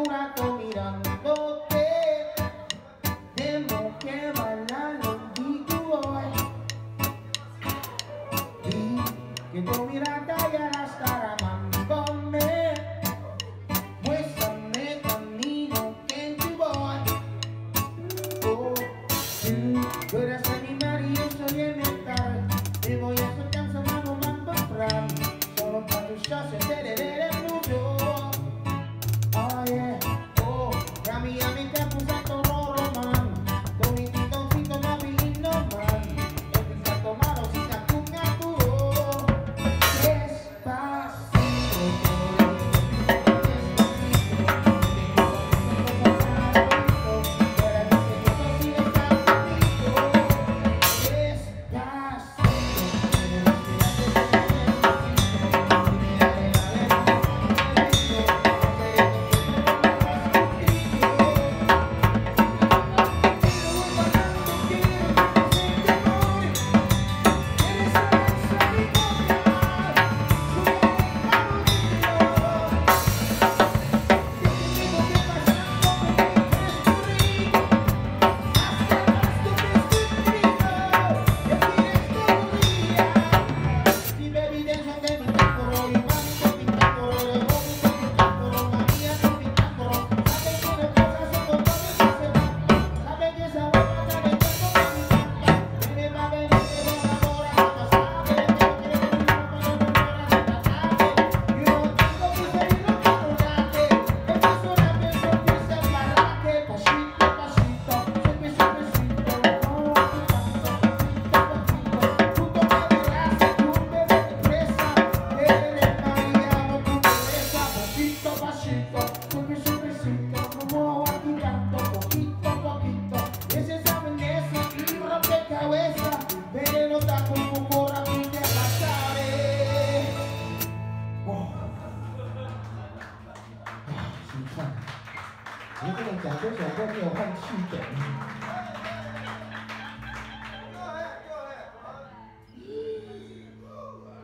jurado que la el camino Oh, tú, yo Solo para tus Campos.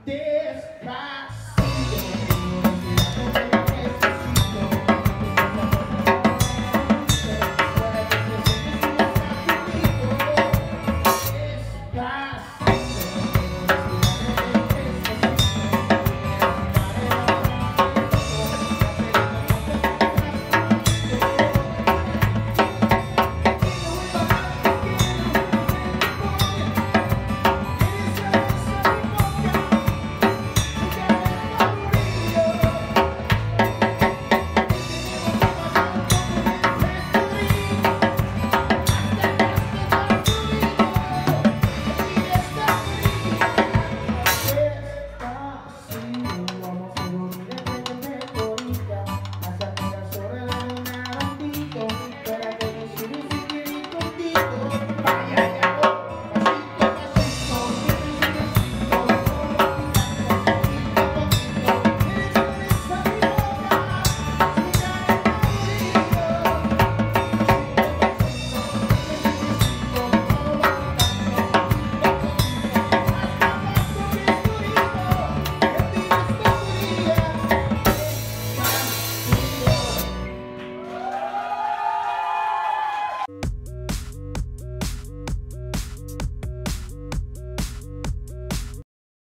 This. time.